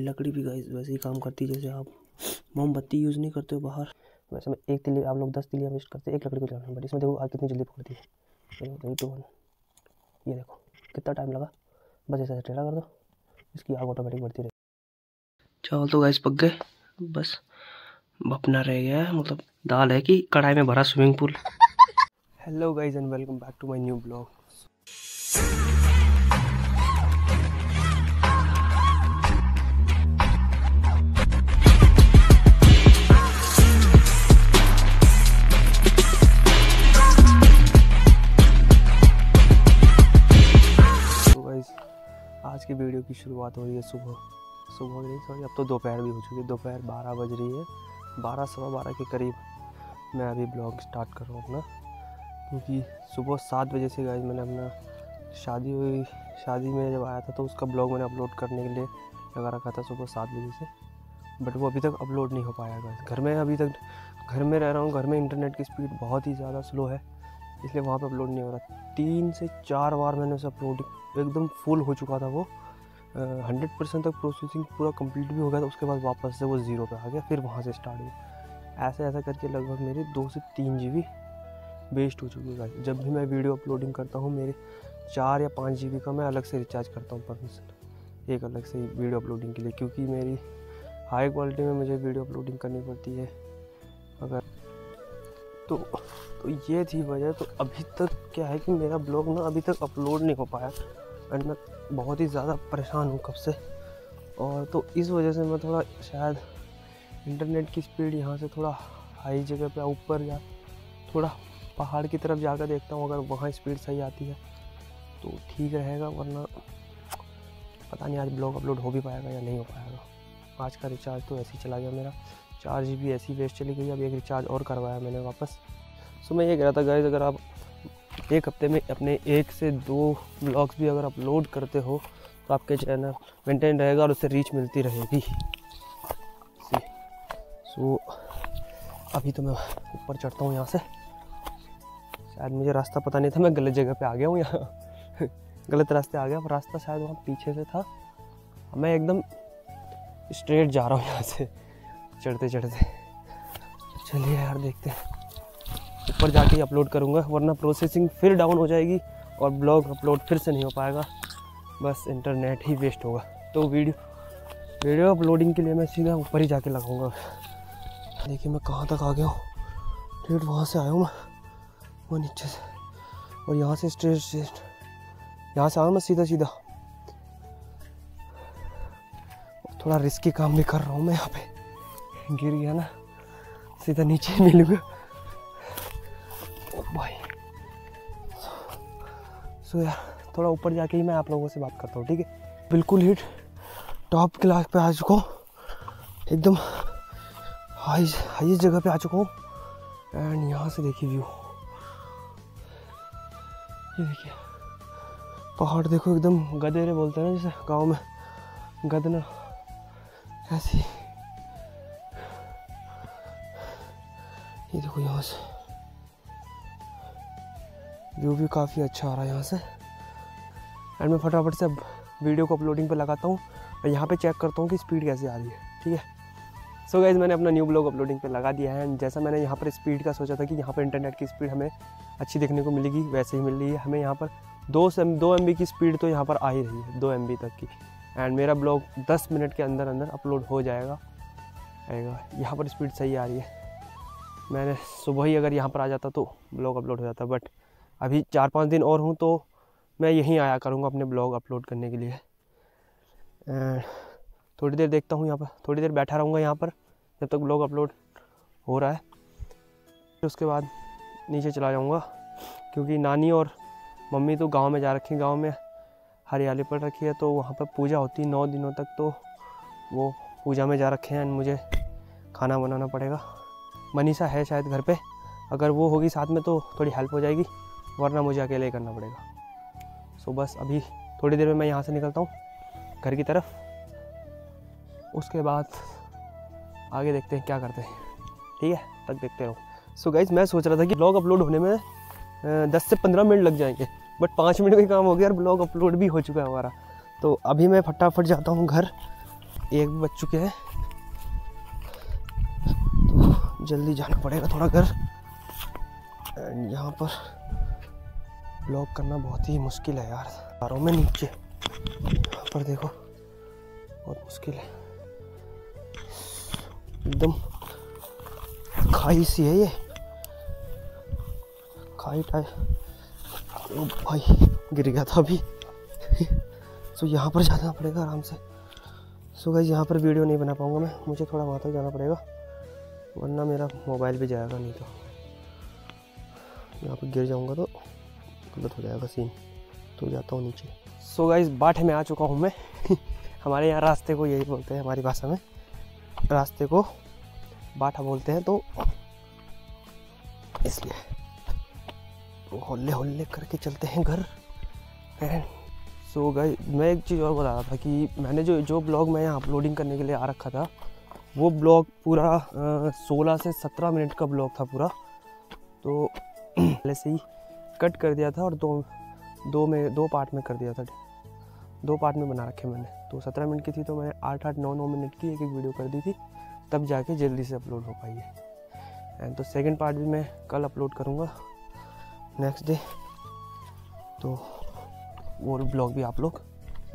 लकड़ी भी गाइस वैसे ही काम करती है जैसे आप मोमबत्ती यूज़ नहीं करते हो बाहर। वैसे में एक तिली आप लोग दस तिलियाँ वेस्ट करते हैं एक लकड़ी को जलाने बट इसमें देखो आग कितनी जल्दी पकड़ती है चलो थ्री टू वन ये देखो कितना टाइम लगा? बस ऐसे टेढ़ा कर दो। इसकी आग ऑटोमेटिक बढ़ती रही चावल तो गाइस पक गए। बस बपना रह गया है मतलब दाल है कि कढ़ाई में भरा swimming pool hello guys and welcome back to my new blog आज की वीडियो की शुरुआत हो रही है सुबह। सुबह नहीं सॉरी अब तो दोपहर भी हो चुकी है। दोपहर बारह बज रही है, बारह, सवा बारह के करीब मैं अभी ब्लॉग स्टार्ट कर रहा हूँ अपना। क्योंकि सुबह सात बजे से गाइज़ मैंने अपना शादी हुई, शादी में जब आया था तो उसका ब्लॉग मैंने अपलोड करने के लिए लगा रखा था सुबह सात बजे से। बट वो अभी तक अपलोड नहीं हो पाया घर में अभी तक, घर में रह रहा हूँ, घर में इंटरनेट की स्पीड बहुत ही ज़्यादा स्लो है। इसलिए वहाँ पे अपलोड नहीं हो रहा। तीन से चार बार मैंने उसे अपलोड एकदम फुल हो चुका था वो। हंड्रेड परसेंट तक प्रोसेसिंग पूरा कंप्लीट भी हो गया था, उसके बाद वापस से वो ज़ीरो पे आ गया, फिर वहाँ से स्टार्ट हुआ। ऐसा ऐसा करके लगभग मेरे दो से तीन जी बी वेस्ट हो चुकी है जब भी मैं वीडियो अपलोडिंग करता हूँ, मेरे चार या पाँच जी बी का मैं अलग से रिचार्ज करता हूँ परमिशन एक अलग से वीडियो अपलोडिंग के लिए, क्योंकि मेरी हाई क्वालिटी में मुझे वीडियो अपलोडिंग करनी पड़ती है। अगर तो तो ये थी वजह। तो अभी तक क्या है कि मेरा ब्लॉग ना अभी तक अपलोड नहीं हो पाया एंड मैं बहुत ही ज़्यादा परेशान हूँ कब से। और तो इस वजह से मैं थोड़ा शायद इंटरनेट की स्पीड यहाँ से थोड़ा हाई जगह पे ऊपर या थोड़ा पहाड़ की तरफ़ जाकर देखता हूँ, अगर वहाँ स्पीड सही आती है तो ठीक रहेगा, वरना पता नहीं आज ब्लॉग अपलोड हो भी पाएगा या नहीं हो पाएगा। आज का रिचार्ज तो ऐसे ही चला गया मेरा। चार जी बी ऐसी वेस्ट चली गई, अब एक रिचार्ज और करवाया मैंने वापस। सो मैं ये कह रहा था गाइज़ अगर आप एक हफ़्ते में अपने एक से दो ब्लॉग्स भी अगर अपलोड करते हो तो आपके चैनल मेंटेन रहेगा और उससे रीच मिलती रहेगी। सो अभी तो मैं ऊपर चढ़ता हूँ यहाँ से। शायद मुझे रास्ता पता नहीं था, मैं गलत जगह पे आ गया हूँ यहाँ। गलत रास्ते आ गया, पर रास्ता शायद वहाँ पीछे से था। मैं एकदम स्ट्रेट जा रहा हूँ यहाँ से। चढ़ते चढ़ते। चलिए यार, देखते हैं। ऊपर जाके ही अपलोड करूँगा, वरना प्रोसेसिंग फिर डाउन हो जाएगी और ब्लॉग अपलोड फिर से नहीं हो पाएगा। बस इंटरनेट ही वेस्ट होगा। तो वीडियो वीडियो अपलोडिंग के लिए मैं सीधा ऊपर ही जाके लगाऊँगा। देखिए मैं कहाँ तक आ गया हूँ। ठीक वहाँ से आया हूँ मैं। वो नीचे से। और यहाँ से स्ट्रेट स्ट्रेट यहाँ से आया मैं सीधा सीधा। थोड़ा रिस्की काम भी कर रहा हूँ मैं यहाँ पे। गिर गया ना सीधा नीचे मिलूँगा भाई सो यार थोड़ा ऊपर जाके ही मैं आप लोगों से बात करता हूँ, ठीक है? बिल्कुल ही टॉप क्लास पे आ चुका हूँ। एकदम हाई हाई जगह पे आ चुका हूँ। एंड यहाँ से देखिए व्यू ये देखिए, पहाड़ देखो, एकदम गदेरे बोलते हैं ना जैसे गाँव में। गदना ऐसी ये देखो यहाँ से। व्यू भी काफ़ी अच्छा आ रहा है यहाँ से। एंड मैं फटाफट से अब वीडियो को अपलोडिंग पे लगाता हूँ और यहाँ पे चेक करता हूँ कि स्पीड कैसे आ रही है, ठीक है? सो गाइज़ मैंने अपना न्यू ब्लॉग अपलोडिंग पे लगा दिया है। एंड जैसा मैंने यहाँ पर स्पीड का सोचा था कि यहाँ पर इंटरनेट की स्पीड हमें अच्छी देखने को मिलेगी, वैसे ही मिल रही है। हमें यहाँ पर दो से, दो एम की स्पीड तो यहाँ पर आ ही रही है, दो एम तक की। एंड मेरा ब्लॉग दस मिनट के अंदर अंदर अपलोड हो जाएगा। आएगा। यहाँ पर स्पीड सही आ रही है। मैंने सुबह ही अगर यहाँ पर आ जाता तो ब्लॉग अपलोड हो जाता बट अभी चार पाँच दिन और हूँ तो मैं यहीं आया करूँगा अपने ब्लॉग अपलोड करने के लिए। थोड़ी देर देखता हूँ यहाँ पर, थोड़ी देर बैठा रहूँगा यहाँ पर जब तक ब्लॉग अपलोड हो रहा है। फिर उसके बाद नीचे चला जाऊँगा, क्योंकि नानी और मम्मी तो गाँव में जा रखी गाँव में हरियाली पड़ रखी है तो वहाँ पर पूजा होती है नौ दिनों तक तो वो पूजा में जा रखे हैं एंड मुझे खाना बनाना पड़ेगा। मनीषा है शायद घर पे। अगर वो होगी साथ में तो थोड़ी हेल्प हो जाएगी, वरना मुझे अकेले ही करना पड़ेगा। सो बस अभी थोड़ी देर में मैं यहाँ से निकलता हूँ, घर की तरफ़। उसके बाद आगे देखते हैं क्या करते हैं। ठीक है? तक देखते रहो। सो गाइज़ मैं सोच रहा था कि ब्लॉग अपलोड होने में दस से पंद्रह मिनट लग जाएँगे। बट पाँच मिनट का काम हो गया और ब्लॉग अपलोड भी हो चुका है हमारा। तो अभी मैं फटाफट जाता हूँ घर। एक बज चुके हैं। जल्दी जाना पड़ेगा थोड़ा घर। एंड यहाँ पर ब्लॉग करना बहुत ही मुश्किल है यार। तारों में नीचे। यहाँ पर देखो, बहुत मुश्किल है। एकदम खाई सी है ये। खाई टाइप ओ भाई, गिर गया था अभी। सो यहाँ पर जाना पड़ेगा आराम से। सो गाइज़ यहाँ पर वीडियो नहीं बना पाऊँगा मैं। मुझे थोड़ा वहाँ तक जाना पड़ेगा। वरना मेरा मोबाइल भी जाएगा नहीं तो। यहाँ पर गिर जाऊँगा तो गलत हो जाएगा सीन तो जाता हूँ नीचे। सो गाइज़ बाठे में आ चुका हूँ मैं। हमारे यहाँ रास्ते को यही बोलते हैं हमारी भाषा में। रास्ते को बाठा बोलते हैं तो इसलिए। तो होल्ले होल्ले करके चलते हैं घर। एंड सो गई मैं एक चीज़ और बता रहा था कि मैंने जो जो ब्लॉग मैं यहाँ अपलोडिंग करने के लिए आ रखा था वो ब्लॉग पूरा सोलह से सत्रह मिनट का ब्लॉग था पूरा। तो पहले से ही कट कर दिया था और दो दो में, दो पार्ट में कर दिया था। दो पार्ट में बना रखे मैंने। तो सत्रह मिनट की थी तो मैंने आठ आठ, नौ नौ मिनट की एक एक वीडियो कर दी थी। तब जाके जल्दी से अपलोड हो पाई है। एंड तो सेकंड पार्ट भी मैं कल अपलोड करूँगा। नेक्स्ट डे तो वो ब्लॉग भी आप लोग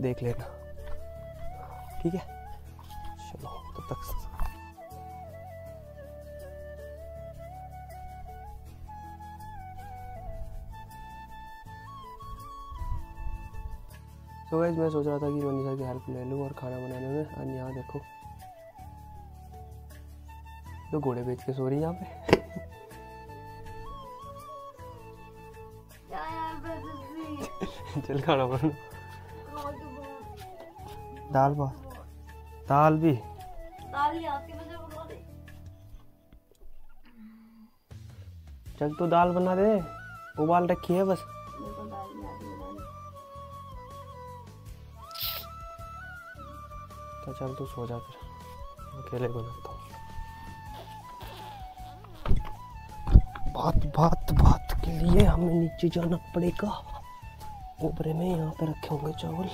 देख लेना। ठीक है? चलो, तब तो तक। तो वैसे मैं सोच रहा था कि मनीषा की हेल्प ले लूँ और खाना बनाने में। और यहाँ देखो। तो घोड़े बेच के सो रही यहाँ पे। चल खाना बना। दाल भात दाल भी। चल तो दाल बना दे। उबाल रखी है बस। चल तू सो जा फिर। अकेले बनाता हूँ। बात बात बात के लिए हमें नीचे जाना पड़ेगा। ऊपरे में यहाँ पे रखे होंगे चावल।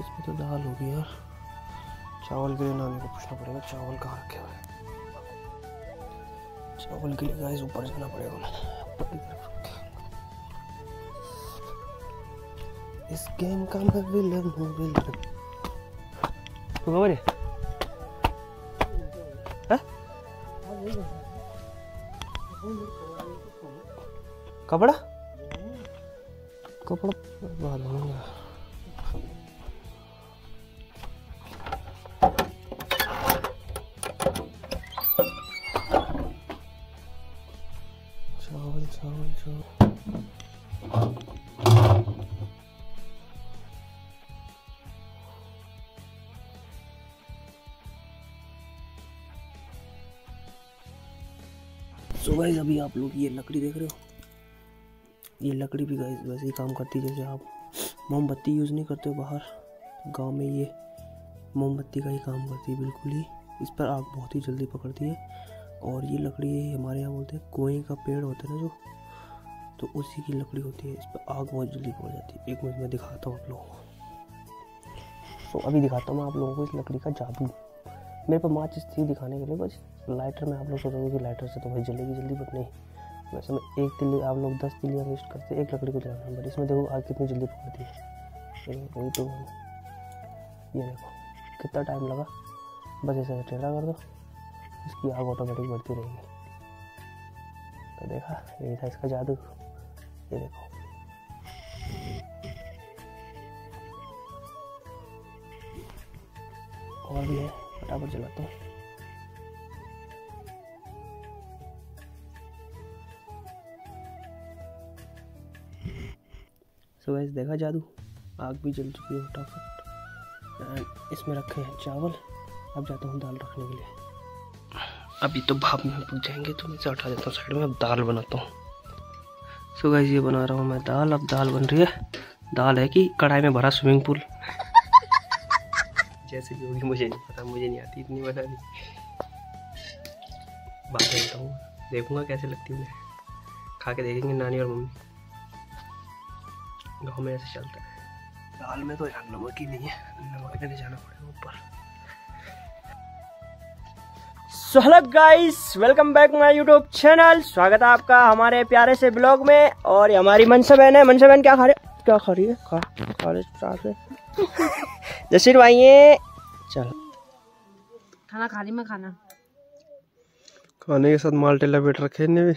इसमें तो दाल होगी यार। चावल के लिए नानी को पूछना पड़ेगा, चावल कहाँ रखे हुए चावल के लिए गाइस ऊपर जाना पड़ेगा। इस गेम का मैं विलन हूँ विलन तू खबर रे कपड़ा? कपड़ा बांधूँगा सो so गाइज़ अभी आप लोग ये लकड़ी देख रहे हो? ये लकड़ी भी गाइज़ वैसे ही काम करती है, जैसे आप मोमबत्ती यूज़ नहीं करते बाहर गाँव में ये मोमबत्ती का ही काम करती है, बिल्कुल ही। इस पर आग बहुत ही जल्दी पकड़ती है। और ये लकड़ी हमारे यहाँ बोलते हैं कोई का पेड़ होता है ना जो तो उसी की लकड़ी होती है। इस पर आग बहुत जल्दी पकड़ जाती है। एक मिनट में दिखाता हूँ आप लोगों को। तो अभी दिखाता हूँ मैं आप लोगों को इस लकड़ी का जादू। मेरे पास माचिस थी दिखाने के लिए, बस। लाइटर में आप लोग सोचोगे कि लाइटर से तो भाई जलेगी जल्दी बट नहीं। वैसे में एक तिल्ली आप लोग दस तिल्लियाँ वेस्ट करते एक लकड़ी को जलाना बट इसमें देखो आग कितनी जल्दी पकड़ती है। वही तो। ये देखो, कितना टाइम लगा? बस ऐसे टेढ़ा कर दो। इसकी आग ऑटोमेटिक बढ़ती रहेगी। तो देखा यही था इसका जादू। ये देखो। और भी है, फटाफट जलाता हूँ। सो so देखा जादू? आग भी जल चुकी है फटाफट। इसमें रखे हैं चावल। अब जाता हूँ दाल रखने के लिए। अभी तो भाप में पक जाएँगे तो मैं इसे हटा देता हूँ साइड में, अब दाल बनाता हूँ। सो so ये बना रहा हूँ मैं दाल। अब दाल बन रही है। दाल है कि कढ़ाई में भरा स्विमिंग पूल जैसे भी होगी मुझे नहीं पता, मुझे नहीं आती इतनी बनानी। बात करता हूँ देखूँगा कैसे लगती है खा के देखेंगे नानी और मम्मी। गाँव में ऐसे चलता है। दाल में तो यार नमक ही नहीं है नमक लेने जाना पड़ेगा ऊपर। So hello guys welcome back my YouTube channel स्वागत है आपका हमारे प्यारे से ब्लॉग में और ये हमारी मनसा बहन है। मनसा बहन क्या खा रहे क्या खा रही है? खा खा रहे से जसीर भाई ये चल। खाना खा ली मैं खाना। खाने के साथ माल्टे लपेट रखे ने भी।